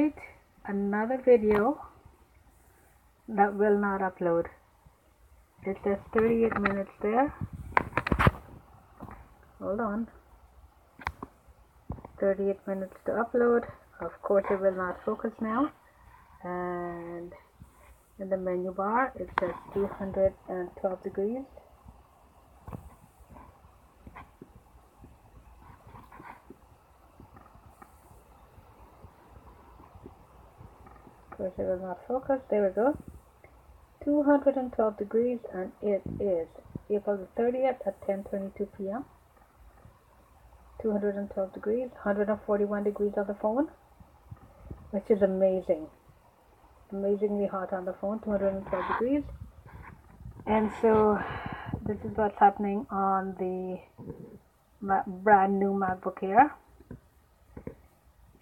Alright, another video that will not upload. It says 38 minutes there. Hold on. 38 minutes to upload. Of course, it will not focus now. And in the menu bar, it says 212 degrees. Course, it will not focus. There we go. 212 degrees and it is April the 30th at 10:22 p.m. 212 degrees, 141 degrees on the phone, which is amazing. Amazingly hot on the phone, 212 degrees. And so this is what's happening on the brand new MacBook Air.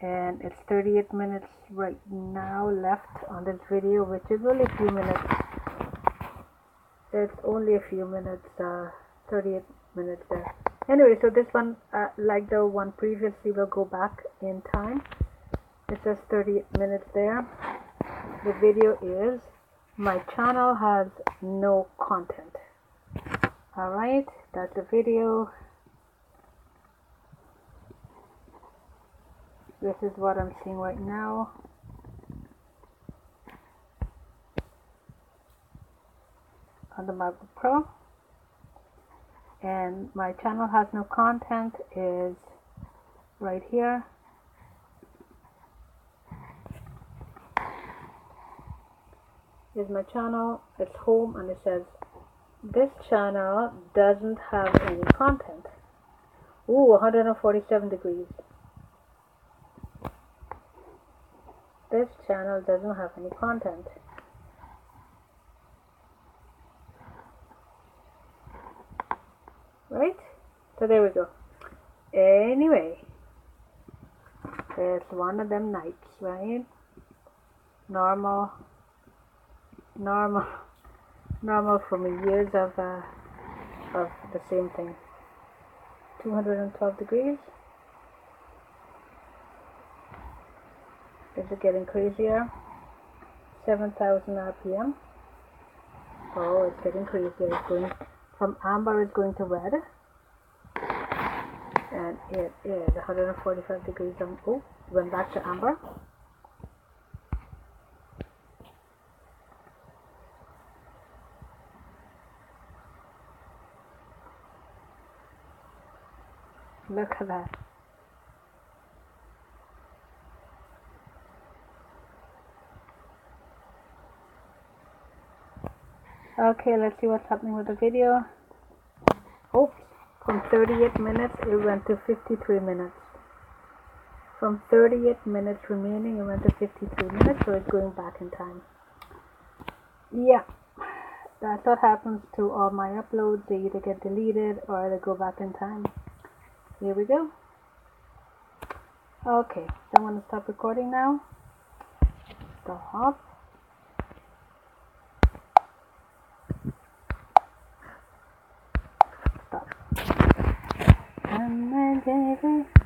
And it's 38 minutes right now left on this video, which is only a few minutes. It's only a few minutes uh, 38 minutes there. Anyway so this one uh, like the one previously will go back in time. It says 38 minutes there. The video is my channel has no content. Alright that's the video this is what I'm seeing right now. On the MacBook Pro. And my channel has no content is right here. Is my channel it's home and it says this channel doesn't have any content. Ooh, 147 degrees this channel doesn't have any content. Right? So there we go. Anyway it's one of them nights right? Normal normal normal for me years of uh, of the same thing. 212 degrees is it getting crazier. 7000 rpm oh it's getting crazier. It's going from amber is going to red. And it is 145 degrees on oh went back to amber. Look at that Okay, let's see what's happening with the video. Oh, from 38 minutes it went to 53 minutes. From 38 minutes remaining it went to 53 minutes, so it's going back in time. Yeah, that's what happens to all my uploads. They either get deleted or they go back in time. Here we go. Okay, so I'm going to stop recording now. Stop. My baby